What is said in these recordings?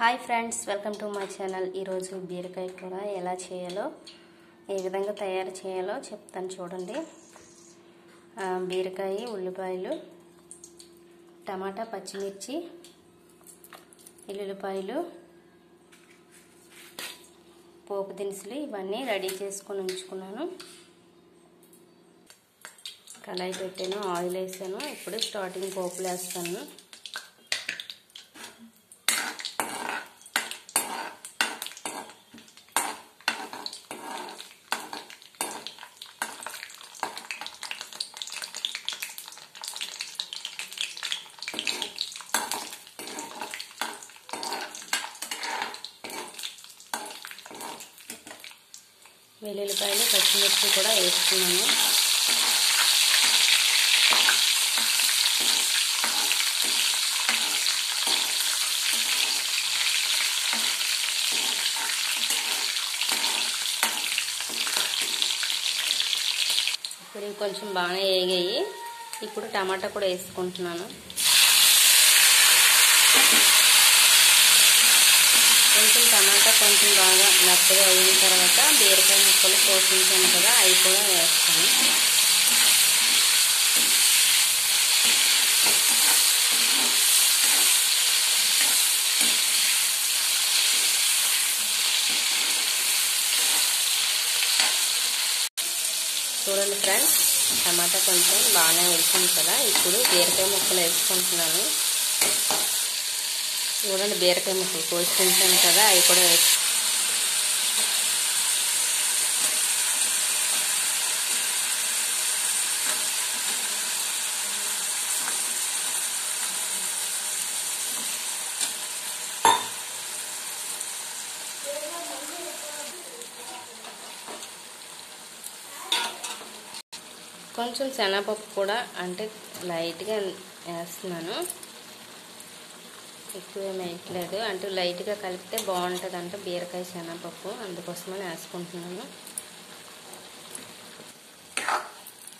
Hi friends welcome to my channel. ఈరోజు బీరకాయ కూర ఎలా చేయాలో ఏ విధంగా తయారు చేయాలో చెప్తాను చూడండి. బీరకాయ ఉల్లిపాయలు టమాటా పచ్చిమిర్చి ఎల్లుల్లిపాయలు పోపు దినుసులు ఇవన్నీ రెడీ చేసుకొని ఉంచుకున్నాను. కళాయి పెట్టాను ఆయిల్ వేసాను. ఇప్పుడు స్టార్టింగ్ పోపులు వేస్తాను. వెల్లుల్లిపాయలు పచ్చిమిర్చి కూడా వేస్తున్నాను. ఇప్పుడు ఇవి కొంచెం బాగానే వేగాయి. ఇప్పుడు టమాటా కూడా వేసుకుంటున్నాను. కొంచెం టమాటా కొంచెం బాగా మెత్తగా అయిన తర్వాత బీరకాయ ముక్కలు కోసించాను కదా అవి కూడా వేస్తాను. చూడండి ఫ్రెండ్స్ టమాటా కొంచెం బాగానే వేసాను కదా ఇప్పుడు బీరకాయ ముక్కలు వేసుకుంటున్నాను. చూడండి బీరకాయ ముక్కలు కోసుకుంటాను కదా అవి కూడా వేసి. కొంచెం శనగపప్పు కూడా అంటే లైట్గా వేస్తున్నాను. ఎక్కువ వేయట్లేదు. అంటే లైట్గా కలిపితే బాగుంటుంది అంటే బీరకాయ శనగపప్పు. అందుకోసమని వేసుకుంటున్నాను.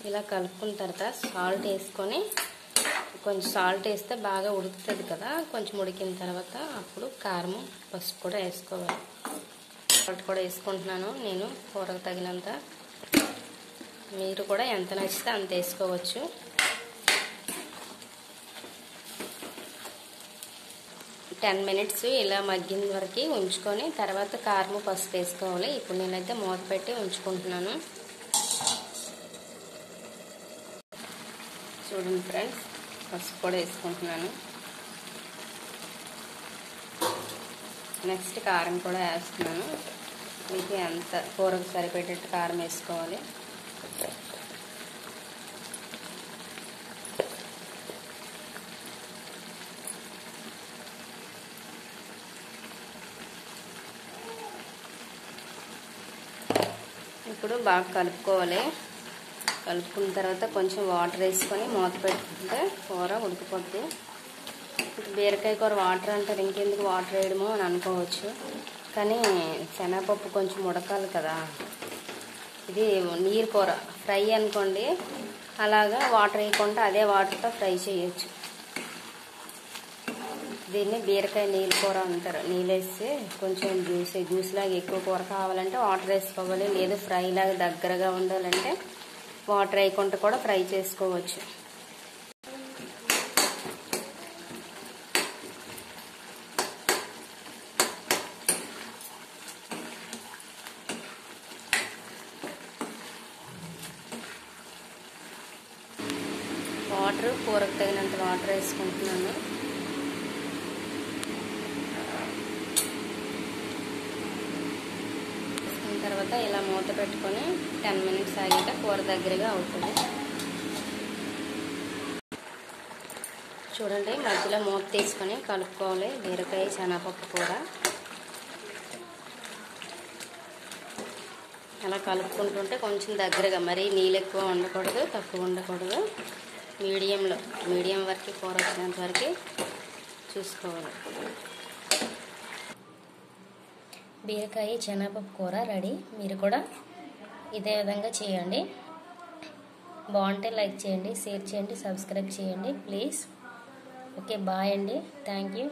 ఇలా కలుపుకున్న తర్వాత సాల్ట్ వేసుకొని కొంచెం సాల్ట్ వేస్తే బాగా ఉడుకుతుంది కదా కొంచెం ఉడికిన తర్వాత అప్పుడు కారం పసుపు కూడా వేసుకోవాలి. సాల్ట్ కూడా వేసుకుంటున్నాను నేను కూరకు తగినంత. మీరు కూడా ఎంత నచ్చితే అంత వేసుకోవచ్చు. టెన్ మినిట్స్ ఇలా మగ్గిన వరకు ఉంచుకొని తర్వాత కారం పసుపు వేసుకోవాలి. ఇప్పుడు నేనైతే మూత పెట్టి ఉంచుకుంటున్నాను. చూడండి ఫ్రెండ్స్ పసుపు కూడా వేసుకుంటున్నాను. నెక్స్ట్ కారం కూడా వేస్తున్నాను. మీకు ఎంత కూరకు సరిపెట్టేట్టు కారం వేసుకోవాలి. ఇప్పుడు బాగా కలుపుకోవాలి. కలుపుకున్న తర్వాత కొంచెం వాటర్ వేసుకొని మూత పెట్టుకుంటే కూర ఉడికిపోద్ది. బీరకాయ కూర వాటర్ అంటారు ఇంకెందుకు వాటర్ వేయడము అని అనుకోవచ్చు. కానీ శనగపప్పు కొంచెం ఉడకాలి కదా. ఇది నీరు కూర ఫ్రై అనుకోండి. అలాగా వాటర్ వేయకుండా అదే వాటర్తో ఫ్రై చేయొచ్చు. దీన్ని బీరకాయ నీళ్ళు కూర అంటారు. నీళ్ళేసి కొంచెం జ్యూస్ జ్యూస్ లాగా ఎక్కువ కూర కావాలంటే వాటర్ వేసుకోవాలి. లేదు ఫ్రై లాగా దగ్గరగా ఉండాలంటే వాటర్ వేయకుండా కూడా ఫ్రై చేసుకోవచ్చు. వాటర్ కూరకు తగినంత వాటర్ వేసుకుంటున్నాను. తర్వాత ఇలా మూత పెట్టుకొని టెన్ మినిట్స్ ఆగాక కూర దగ్గరగా అవుతుంది. చూడండి మధ్యలో మూత తీసుకొని కలుపుకోవాలి. బీరకాయ శనగపప్పు కూర. అలా కలుపుకుంటుంటే కొంచెం దగ్గరగా మరీ నీళ్ళు ఎక్కువ ఉండకూడదు తక్కువ ఉండకూడదు. మీడియంలో మీడియం వరకు కూర వచ్చినంత వరకు చూసుకోవాలి. బీరకాయ శనగపప్పు కూర రెడీ. మీరు కూడా ఇదే విధంగా చేయండి. బాగుంటే లైక్ చేయండి షేర్ చేయండి సబ్స్క్రైబ్ చేయండి. ప్లీజ్. ఓకే బాయ్ అండి. Thank you.